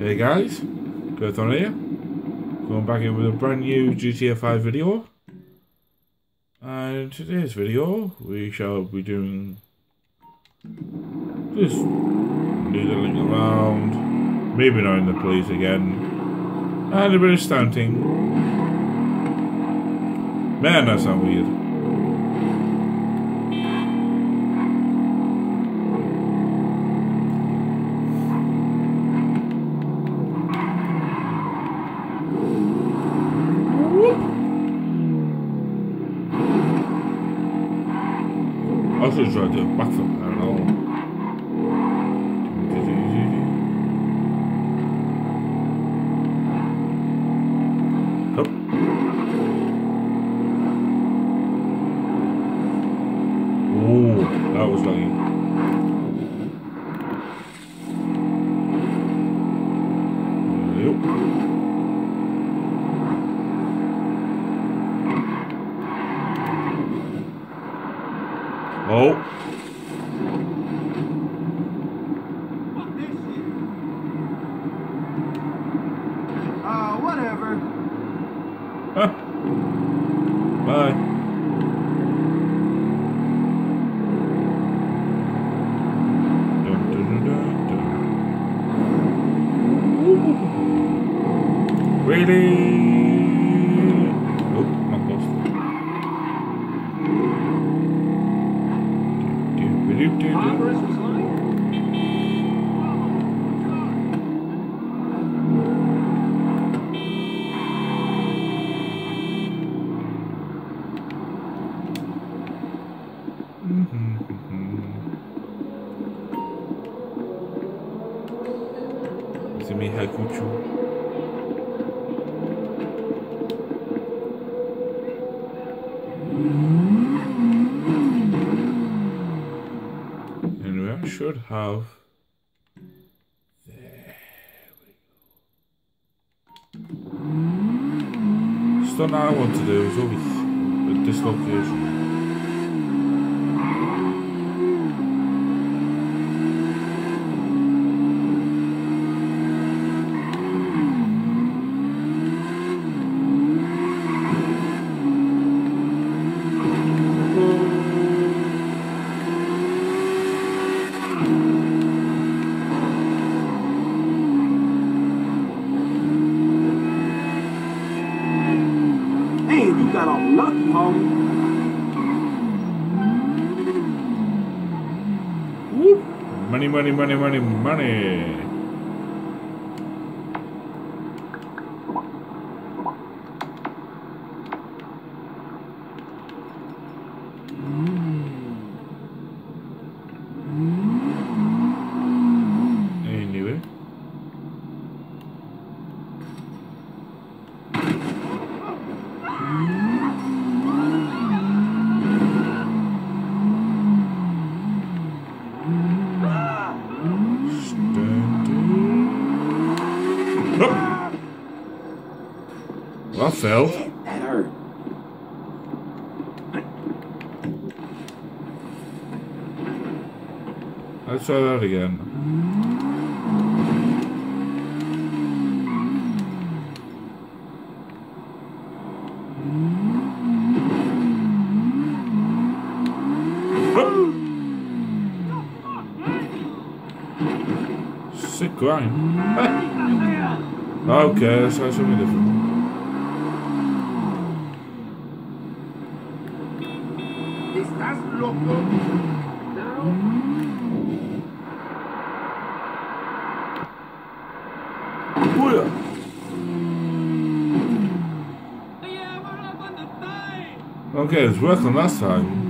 Hey guys, Kurthon here. Going back in with a brand new GTA 5 video. And today's video, we shall be doing just noodling around, maybe not in the police again, and a bit of stunting. Man, that sounds weird. I should try to do a backflip. I don't know. Hup. Ooh, that was lucky. Yep. Oh. Uh, whatever. Huh. Bye. Dun, dun, dun, dun, dun. Really? Oh, not close. Do, do, do, do, do. Congress was lying. C'est mes Hakuchu. Anyway, I should have. There we go. Stuff I want to do is always at this location. Man, got lucky, homie. Whoop. Money, money, money, money, money. Well, that failed. That hurt. Let's try that again. Sick grind. okay, let's try something different. ¿Estás loco? Booyah. Okay, it's working last time.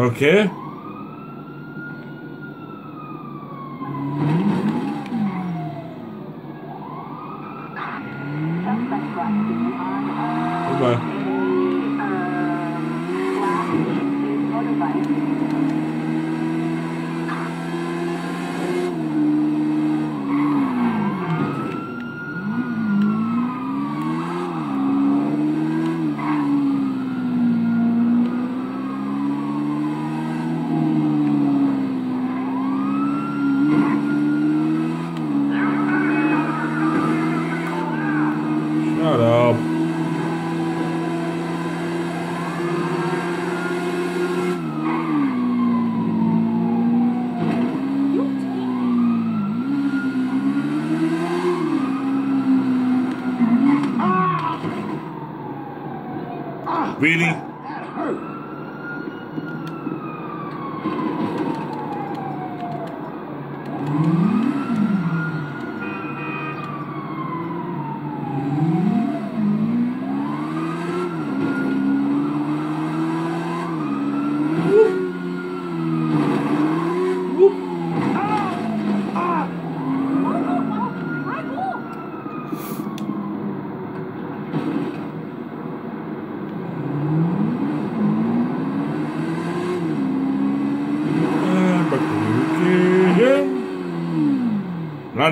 Okay.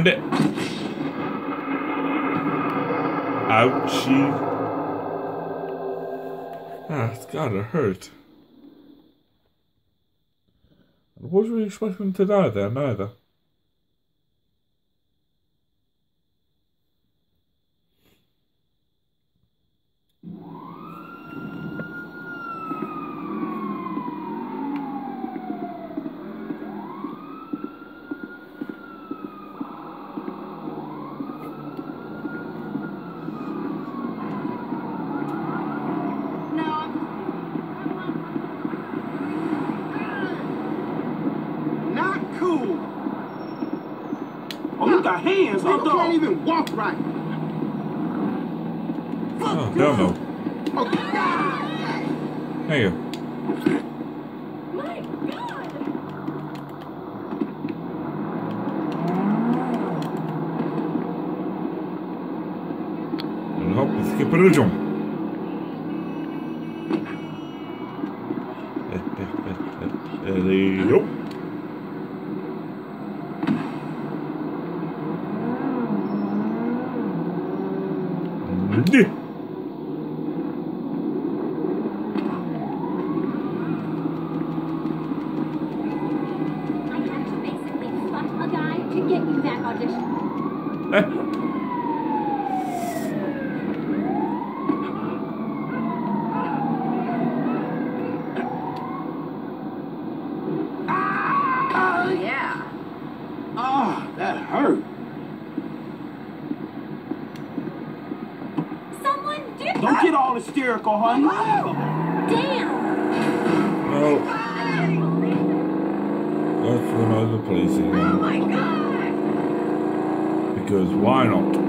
it. Ouchie. Ah, it's gotta hurt. I wasn't expecting to die there, neither. hands. You can't even walk right. Oh, no. Okay. Oh, My God. Nick. over policing. Oh my god! Because why not?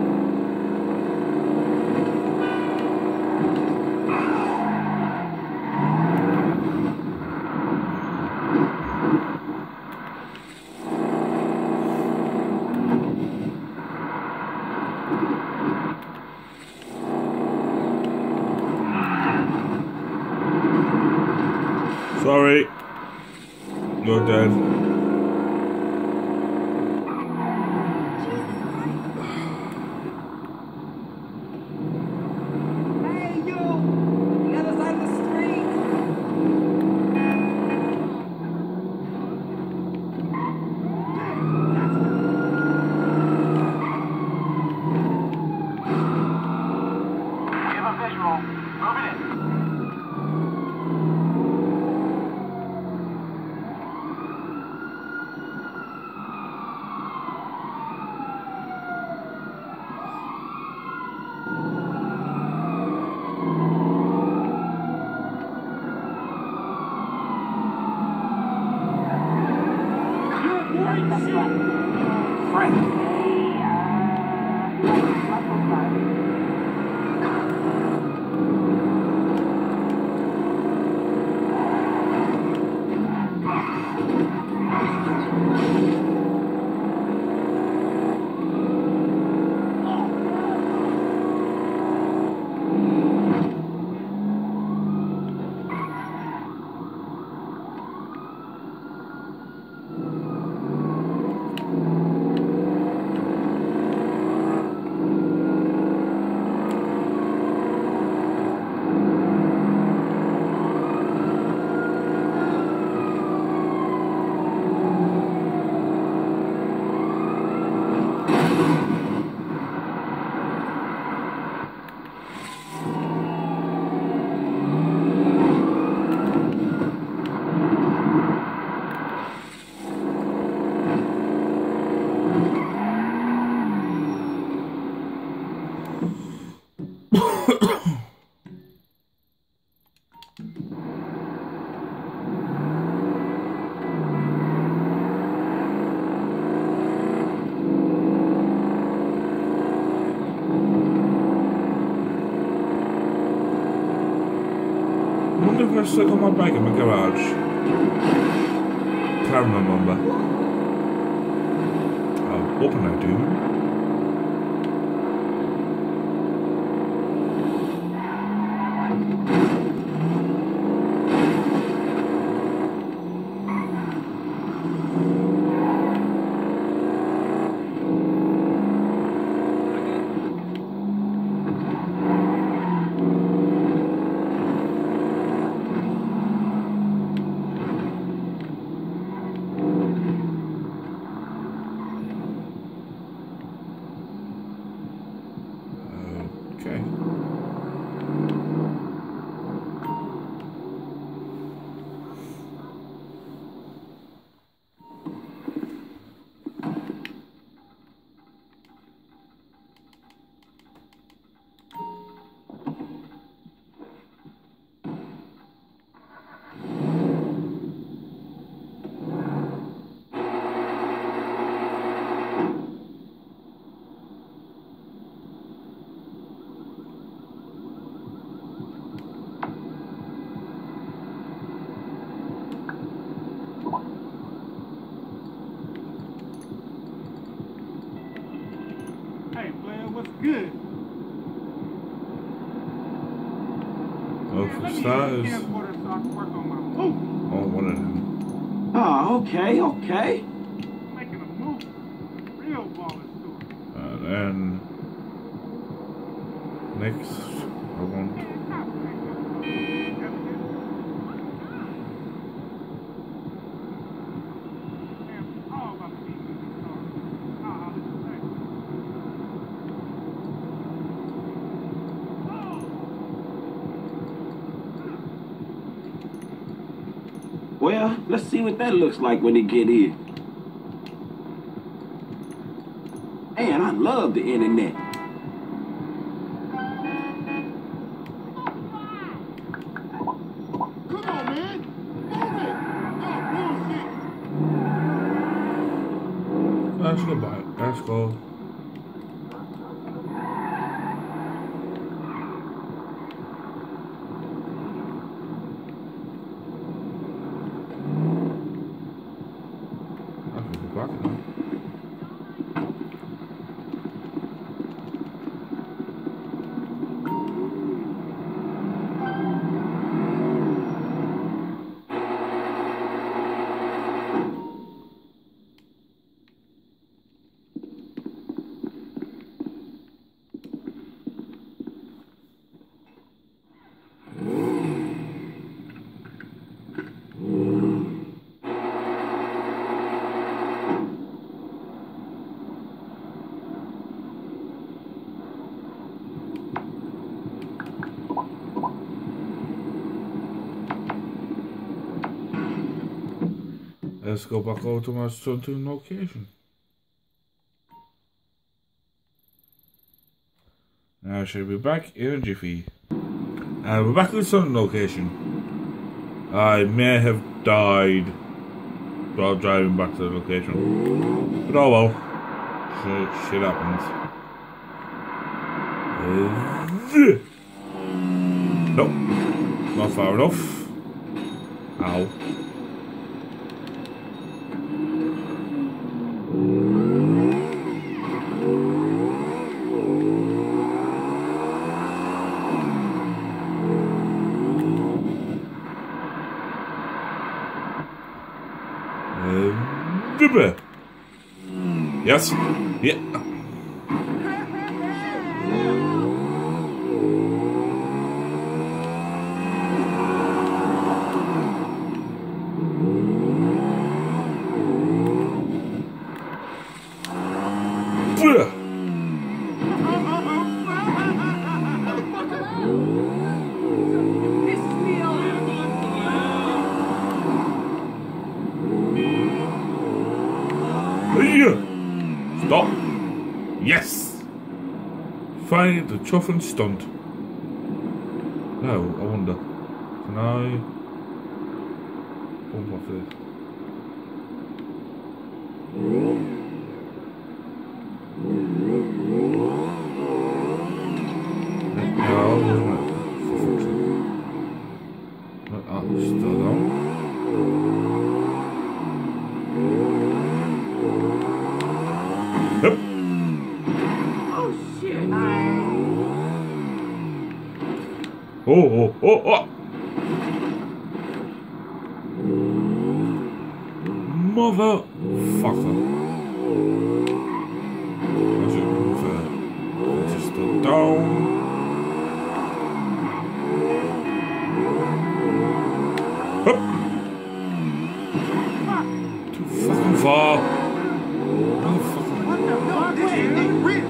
Garage. Can't remember. I'm hoping I do. Okay. Hey, player, what's good? Well, Man, for let me starters, use the camcorder so I can work on my move. oh, one of them. Oh, okay, okay. Making a move. Real baller story. And then next, I want. Well, let's see what that looks like when they get here. Man, I love the internet. Come on, Let's go back over to my stunting location. Now I should be back in a jiffy. And we're back at the sun location. I may have died while driving back to the location. But oh well. Shit, shit happens. Nope. Not far enough. Ow. Uh, Bibbe. Yeah. The chuffing stunt. Now, I wonder. Can I bump off this? No, wasn't it? For fuck's sake. Oh, oh, oh, oh! Motherfucker. I should move uh, just uh, down. Hup. Too fucking far. Motherfucker. What the fuck? This shit ain't real.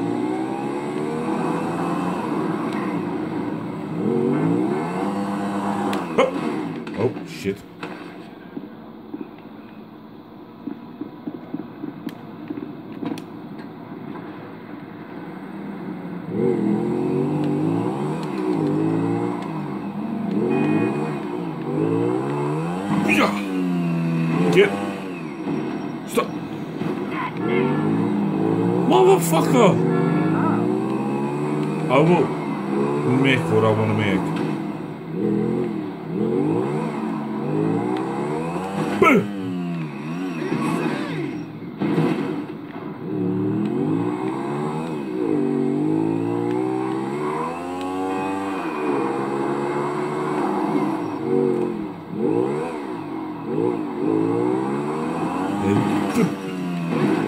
Hup. Oh, shit. Yeah. Get. Stop. Motherfucker. I will make what I want to make. Boom.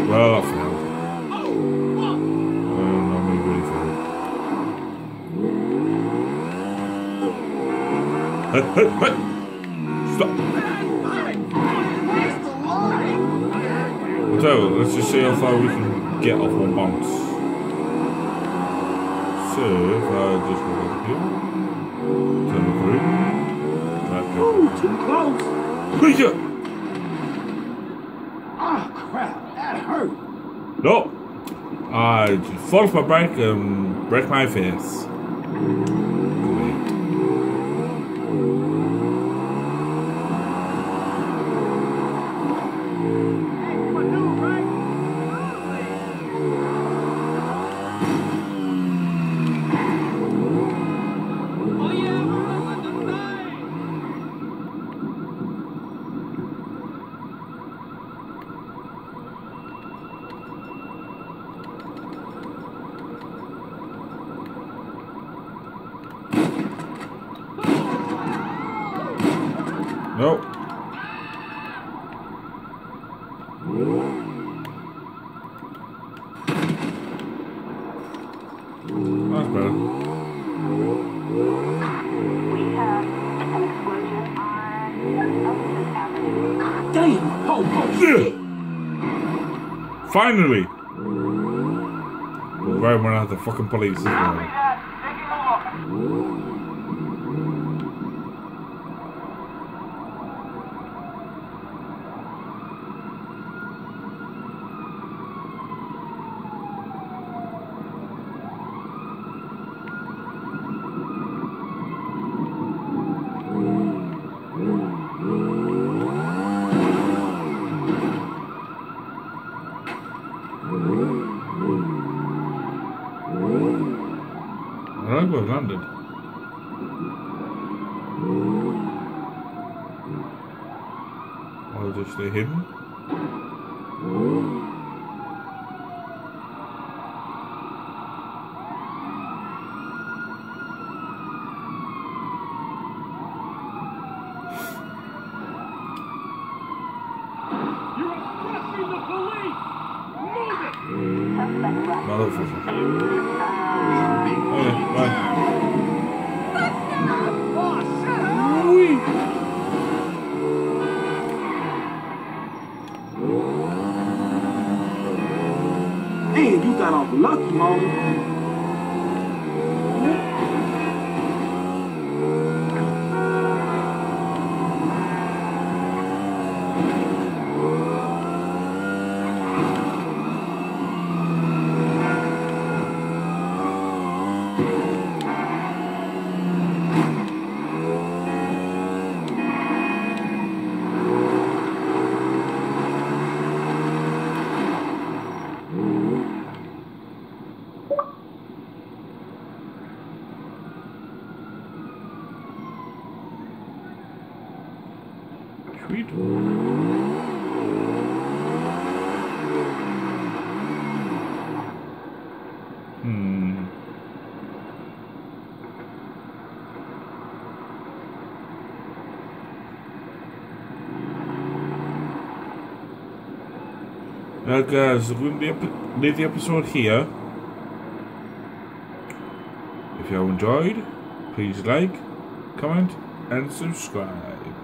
Well, I failed. Uh, not me really failed. Hey, hey, hey! Stop! I'll tell you what, let's just see how far we can get off one bounce. So, if I just go up here, turn the green, back Ooh, up. too close. Hey, Oh, ah, crap. That hurt. No! I just fall off my bike and um, break my face. Nope. That's better. We have an explosion on Damn. Oh, oh. Finally! Well, right when I have the fucking police Motherfucker. in, Now, guys, we're going to leave the episode here. If you have enjoyed, please like, comment, and subscribe.